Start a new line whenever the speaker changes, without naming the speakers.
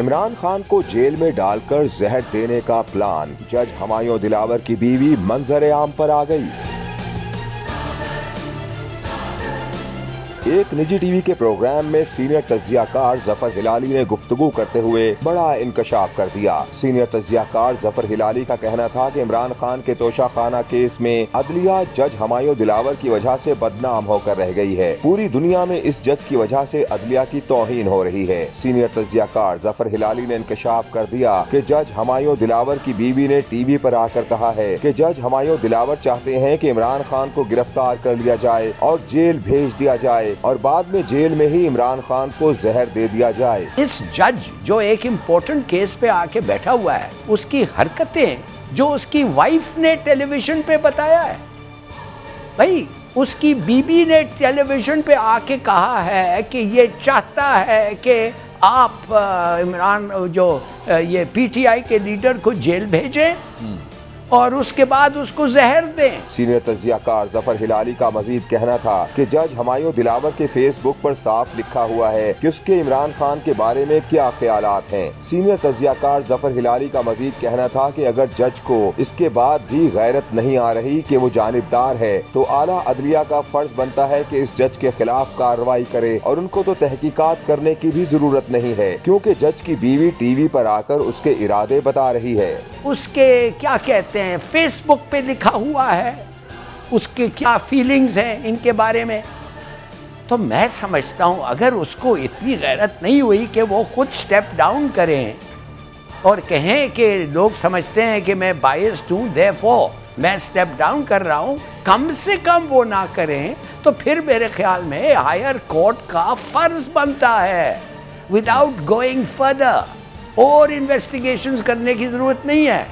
इमरान खान को जेल में डालकर जहर देने का प्लान। जज हमायों दिलावर की बीवी मंजर आम पर आ गई। एक निजी टीवी के प्रोग्राम में सीनियर तजियाकार ज़फ़र हिलाली ने गुफ्तगू करते हुए बड़ा इंकशाफ कर दिया। सीनियर तजियाकार ज़फ़र हिलाली का कहना था कि इमरान खान के तोशा खाना केस में अदलिया जज हमायूं दिलावर की वजह से बदनाम होकर रह गई है। पूरी दुनिया में इस जज की वजह से अदलिया की तोहिन हो रही है। सीनियर तजियाकार ज़फ़र हिलाली ने इंकशाफ कर दिया कि जज हमायूं दिलावर की बीवी ने टीवी पर आकर कहा है कि जज हमायूं दिलावर चाहते हैं कि इमरान खान को गिरफ़्तार कर लिया जाए और जेल भेज दिया जाए। और बाद में जेल में ही इमरान खान को जहर दे दिया जाए।
इस जज जो एक इम्पोर्टेंट केस पे आके बैठा हुआ है उसकी हरकतें जो उसकी वाइफ ने टेलीविज़न पे बताया है भाई उसकी बीबी ने टेलीविज़न पे आके कहा है कि ये चाहता है कि आप इमरान जो ये पीटीआई के लीडर को जेल भेजें। और उसके बाद उसको जहर दें।
सीनियर तजियाकार ज़फ़र हिलाली का मजीद कहना था कि जज हमायूं दिलावर के फेसबुक पर साफ़ लिखा हुआ है कि उसके इमरान खान के बारे में क्या ख्याल हैं। सीनियर तजियाकार ज़फ़र हिलाली का मजीद कहना था कि अगर जज को इसके बाद भी गैरत नहीं आ रही कि वो जानबदार है तो आला अदलिया का फ़र्ज़ बनता है कि इस जज के खिलाफ कार्रवाई करे और उनको तो तहकीकात करने की भी ज़रूरत नहीं है क्योंकि जज की बीवी टीवी पर आकर उसके इरादे बता रही है।
उसके क्या कहते हैं फेसबुक पे लिखा हुआ है, उसके क्या फीलिंग्स हैं इनके बारे में। तो मैं समझता हूँ, अगर उसको इतनी गैरत नहीं हुई कि वो खुद स्टेप डाउन करें और कहें कि लोग समझते हैं कि मैं बायस्ड हूँ दे मैं स्टेप डाउन कर रहा हूँ, कम से कम वो ना करें तो फिर मेरे ख्याल में हायर कोर्ट का फ़र्ज़ बनता है। विदाउट गोइंग फर्दर और इन्वेस्टिगेशंस करने की ज़रूरत नहीं है।